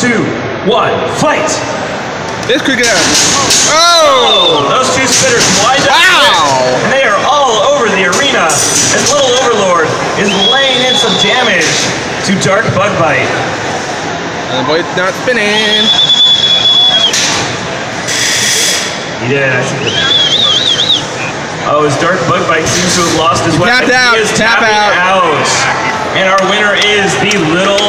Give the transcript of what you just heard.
two, one, fight! This could get. Oh! oh, those two spitters wind up Wow. and they are all over the arena as Little Overlord is laying in some damage to Dark Bugbite. And the boy's not spinning. He did. Oh, his Dark Bugbite seems to have lost his weapon. tapped out, He is tap tapping out. out. And our winner is the Little